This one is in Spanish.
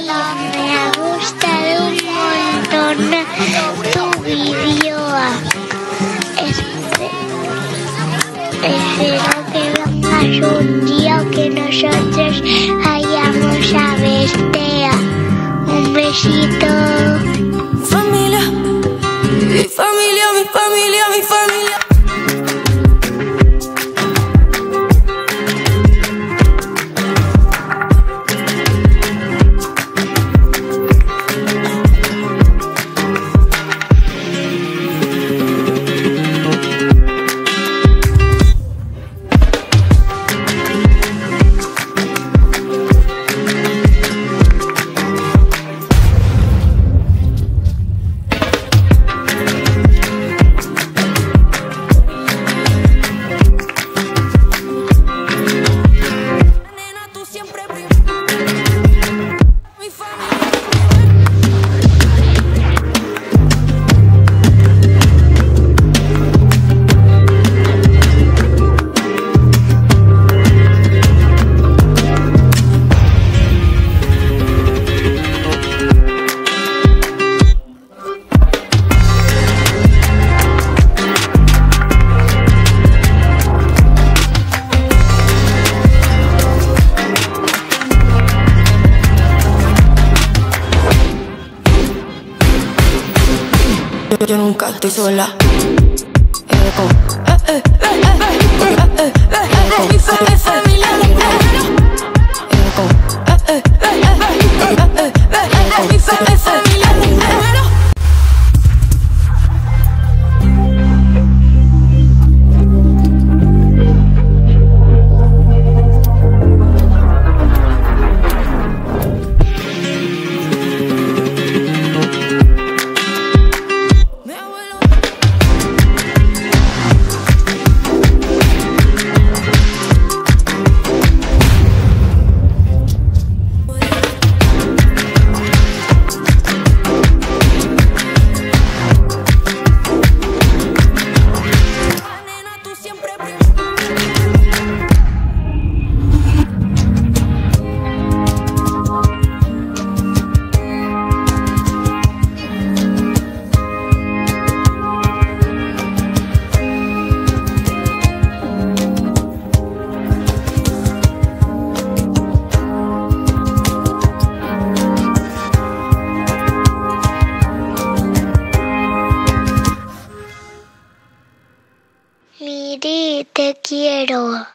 Me ha gustado un montón tu vídeo. Espe- Espero que vengas un día que nosotros vayamos a verte. Un besito. Familia, mi familia, mi familia, mi familia. yo, nunca estoy sola. Miri, te quiero.